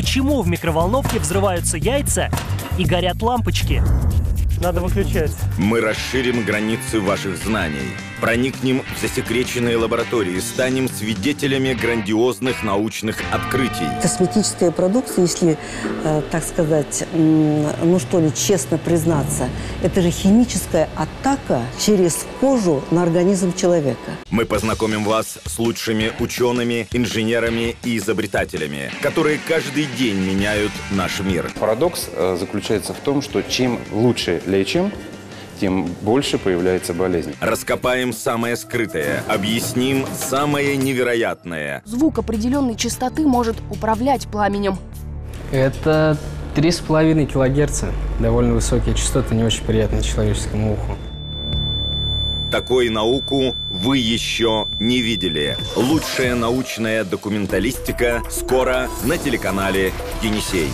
Почему в микроволновке взрываются яйца и горят лампочки? Надо выключать. Мы расширим границы ваших знаний, проникнем в засекреченные лаборатории, станем свидетелями грандиозных научных открытий. Косметическая продукция, если, э, так сказать, ну что ли, честно признаться, это же химическая атака через кожу на организм человека. Мы познакомим вас с лучшими учеными, инженерами и изобретателями, которые каждый день меняют наш мир. Парадокс э, заключается в том, что чем лучше лечим, тем больше появляется болезнь. Раскопаем самое скрытое, объясним самое невероятное. Звук определенной частоты может управлять пламенем. Это 3,5 килогерца. Довольно высокие частоты, не очень приятные человеческому уху. Такой науку вы еще не видели. Лучшая научная документалистика скоро на телеканале «Енисей».